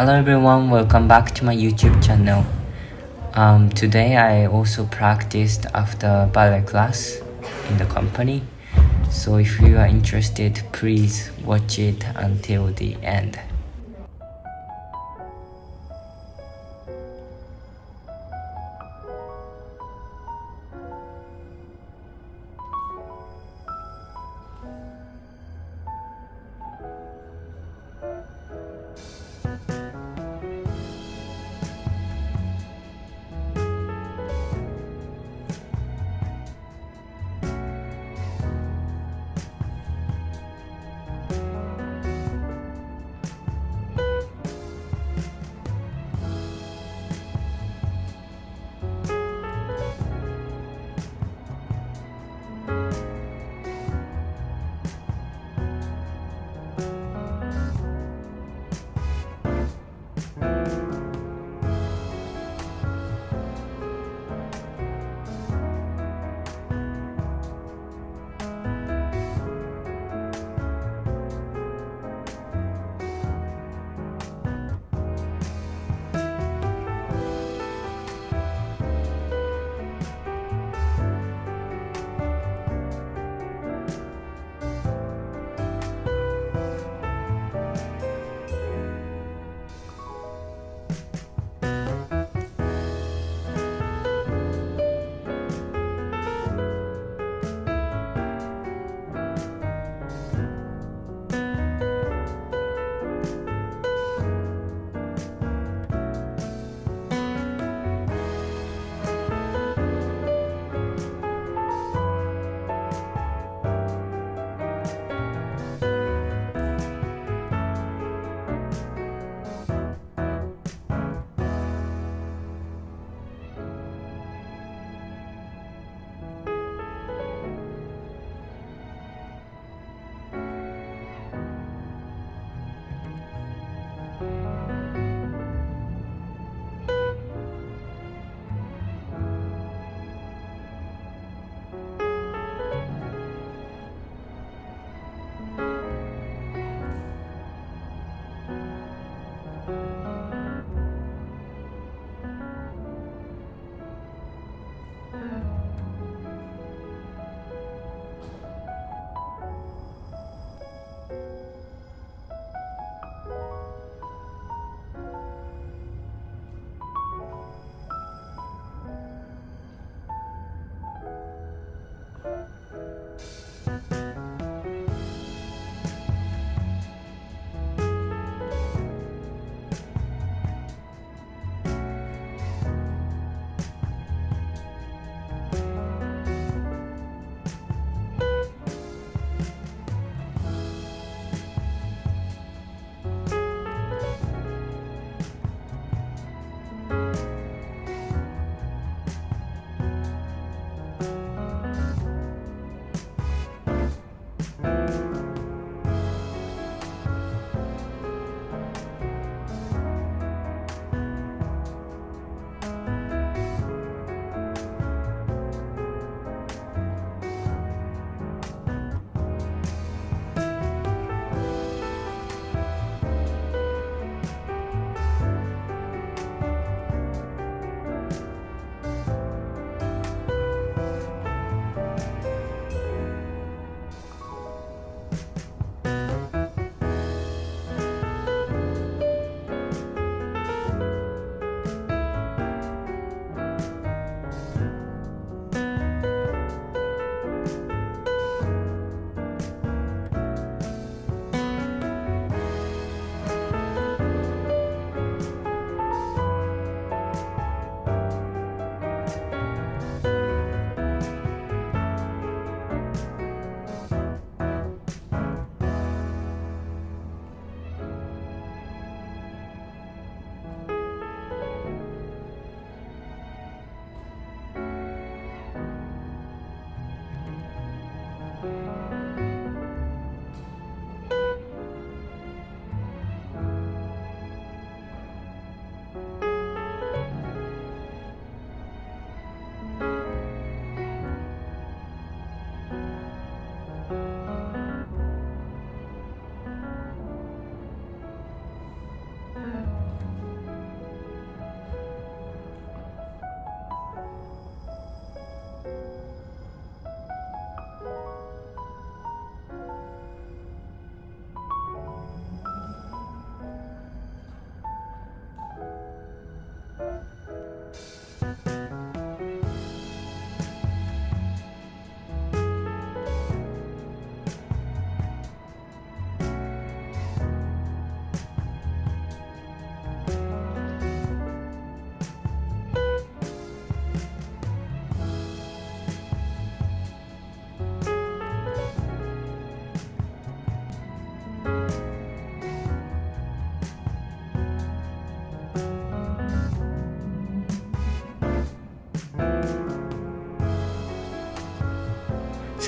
Hello everyone, welcome back to my YouTube channel. Um, today I also practiced after ballet class in the company. So if you are interested, please watch it until the end.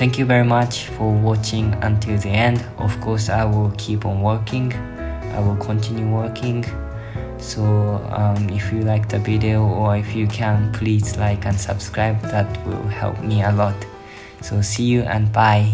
Thank you very much for watching until the end. Of course i will keep on working. I will continue working. So um, if you like the video or if you can please like and subscribe. That will help me a lot. So see you and bye